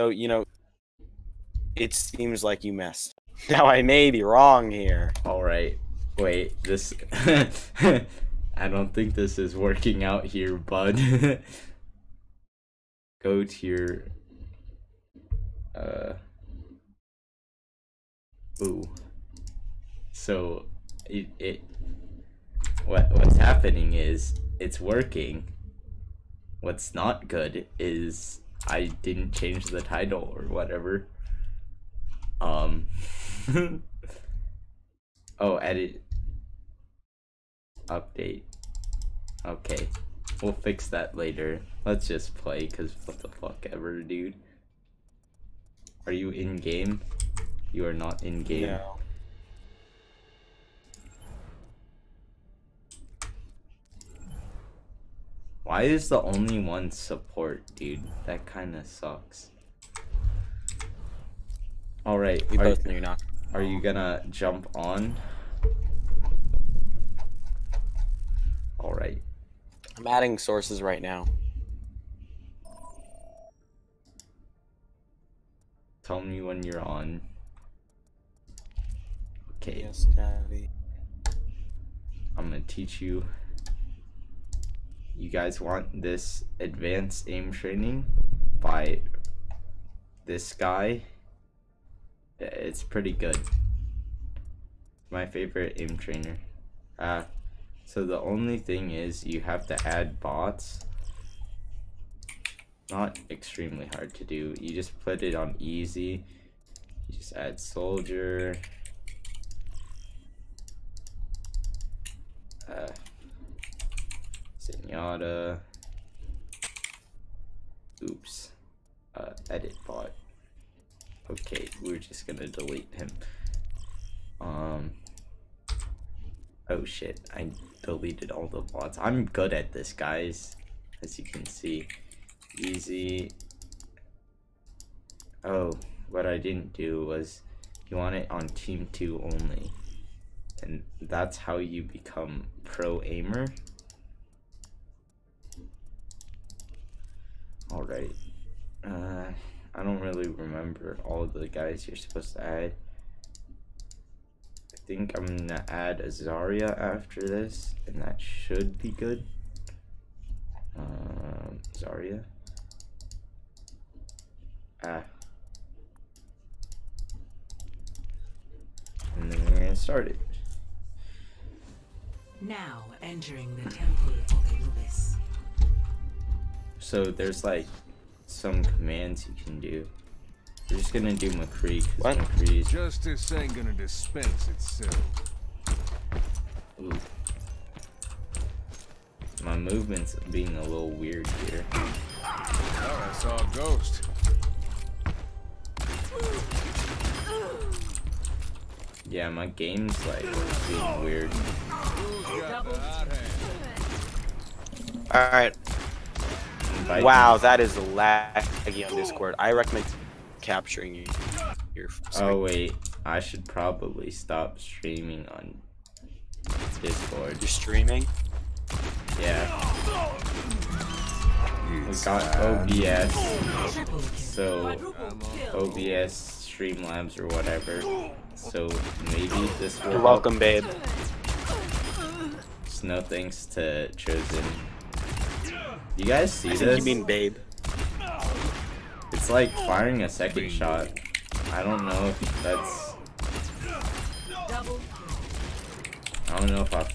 So, you know, it seems like you messed. Now, I may be wrong here. Alright. Wait, this. I don't think this is working out here, bud. Go to your. Uh. Ooh. So, it. it what what's happening is it's working. What's not good is I didn't change the title or whatever. Um Oh, edit update. Okay. We'll fix that later. Let's just play cuz what the fuck ever, dude. Are you in game? You are not in game. No. Why is the only one support, dude? That kind of sucks. All right, We are, both you're not. are you gonna jump on? All right. I'm adding sources right now. Tell me when you're on. Okay, Yes, Daddy. I'm gonna teach you. You guys want this advanced aim training by this guy? It's pretty good. My favorite aim trainer. Uh, so the only thing is you have to add bots. Not extremely hard to do. You just put it on easy. You just add soldier. Uh, Zenyatta. Oops. Uh, edit bot. Okay, we're just gonna delete him. Um. Oh shit, I deleted all the bots. I'm good at this, guys. As you can see. Easy. Oh, what I didn't do was you want it on team 2 only. And that's how you become pro aimer. Alright. Uh, I don't really remember all the guys you're supposed to add. I think I'm gonna add Azaria after this, and that should be good. Um, Zarya. Ah. And then we're gonna start it. Now entering the Temple of Anubis. So there's like some commands you can do. We're just gonna do McCree What? because McCree's Justice ain't gonna dispense itself. ooh. My movement's being a little weird here. Oh, I saw a ghost. Yeah, my game's like being weird. Who's got the hot hand? All right. Invite Wow, me. that is laggy on Discord. I recommend capturing you. Your Oh wait, I should probably stop streaming on Discord. You're streaming. Yeah. We got OBS, so OBS Streamlabs or whatever. So maybe this will You're help. welcome, babe. Just no thanks to Chosen. You guys see I think this? you mean babe. It's like firing a second shot. I don't know if that's. I don't know if I.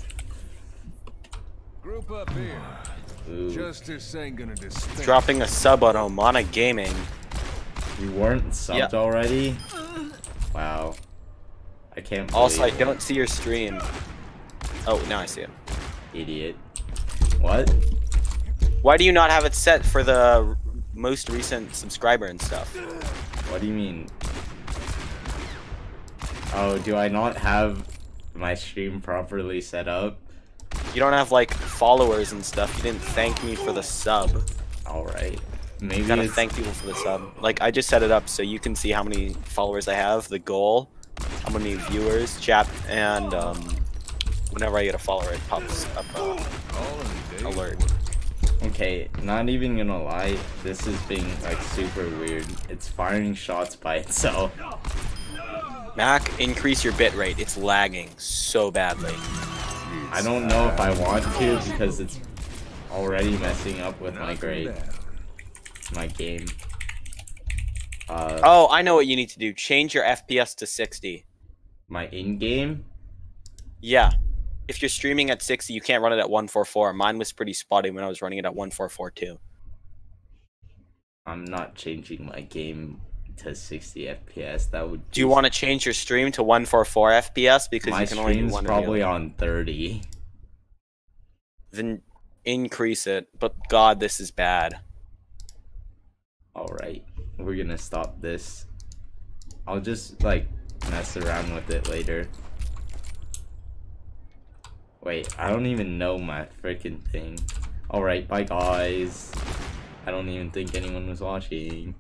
Group up here. Ooh, Justice ain't gonna dispense. Dropping a sub on Omana Gaming. you weren't subbed Yeah. already. Wow. I can't. Also, I don't see your stream. Oh, now I see it. Idiot. What? Why do you not have it set for the most recent subscriber and stuff? What do you mean? Oh, do I not have my stream properly set up? You don't have like followers and stuff. You didn't thank me for the sub. Alright. Maybe You gotta it's... thank people for the sub. Like I just set it up so you can see how many followers I have, the goal, how many viewers, chat, and um, whenever I get a follower, it pops up a All in the day. alert. Okay, not even gonna lie, this is being like super weird. It's firing shots by itself. Mac, increase your bit rate. It's lagging so badly. I don't know if I want to because it's already messing up with my grade, my game. Uh, Oh, I know what you need to do. Change your FPS to 60. my in-game. Yeah. If you're streaming at 60, you can't run it at 144. Mine was pretty spotty when I was running it at 1442. I'm not changing my game to 60 FPS. That would. Do you want to change your stream to 144 FPS because My you can only do one probably on 30. Then increase it. But God, this is bad. All right, we're gonna stop this. I'll just like mess around with it later. Wait, I don't even know my freaking thing. All right, bye guys. I don't even think anyone was watching.